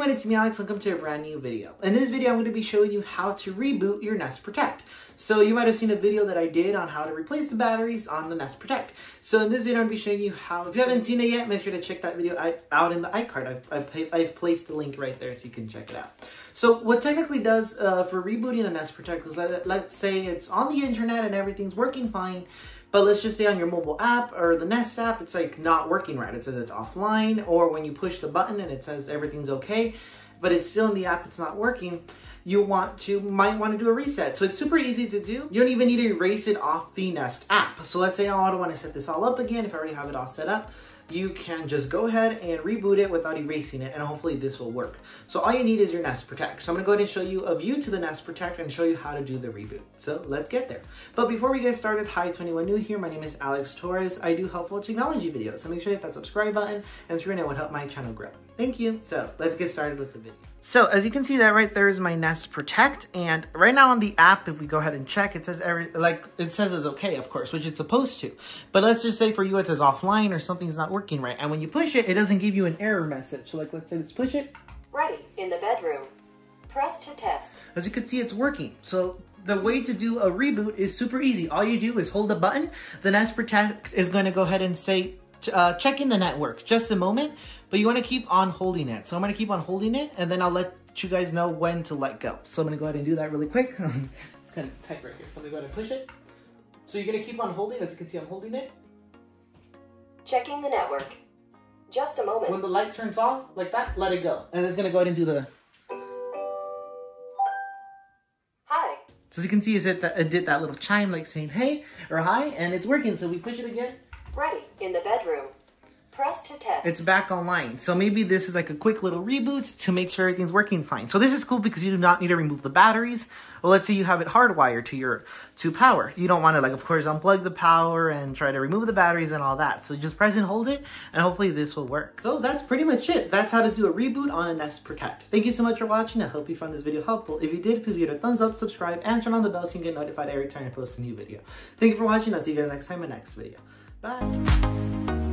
everyone, it's me Alex, welcome to a brand new video. In this video, I'm going to be showing you how to reboot your Nest Protect. So you might have seen a video that I did on how to replace the batteries on the Nest Protect. So in this video, to be showing you how, if you haven't seen it yet, make sure to check that video out in the iCard. I've, I've, I've placed the link right there so you can check it out. So what technically does uh, for rebooting a Nest Protect is let, let's say it's on the internet and everything's working fine, but let's just say on your mobile app or the Nest app, it's like not working right. It says it's offline or when you push the button and it says everything's okay, but it's still in the app, it's not working you want to might want to do a reset. So it's super easy to do. You don't even need to erase it off the Nest app. So let's say, oh, I don't want to set this all up again if I already have it all set up you can just go ahead and reboot it without erasing it and hopefully this will work. So all you need is your Nest Protect. So I'm gonna go ahead and show you a view to the Nest Protect and show you how to do the reboot. So let's get there. But before we get started, hi 21 new here. My name is Alex Torres. I do helpful technology videos. So make sure to hit that subscribe button and screen it would help my channel grow. Thank you. So let's get started with the video. So as you can see that right there is my Nest Protect. And right now on the app, if we go ahead and check, it says every, like it says is okay, of course, which it's supposed to. But let's just say for you, it says offline or something's not working right. And when you push it, it doesn't give you an error message. So like, let's say let's push it. Ready in the bedroom. Press to test. As you can see, it's working. So the way to do a reboot is super easy. All you do is hold the button. The Nest Protect is going to go ahead and say, uh, check in the network, just a moment, but you want to keep on holding it. So I'm going to keep on holding it, and then I'll let you guys know when to let go. So I'm going to go ahead and do that really quick. it's kind of tight right here. So I'm going to go ahead and push it. So you're going to keep on holding. As you can see, I'm holding it. Checking the network. Just a moment. When the light turns off, like that, let it go. And it's gonna go ahead and do the... Hi. So as you can see, is it that it did that little chime like saying hey or hi, and it's working. So we push it again. Ready, in the bedroom. Press to test. It's back online. So maybe this is like a quick little reboot to make sure everything's working fine. So this is cool because you do not need to remove the batteries. Well, let's say you have it hardwired to your to power. You don't want to like, of course, unplug the power and try to remove the batteries and all that. So just press and hold it and hopefully this will work. So that's pretty much it. That's how to do a reboot on a Nest Protect. Thank you so much for watching. I hope you found this video helpful. If you did, please give it a thumbs up, subscribe, and turn on the bell so you can get notified every time I post a new video. Thank you for watching. I'll see you guys next time in my next video. Bye.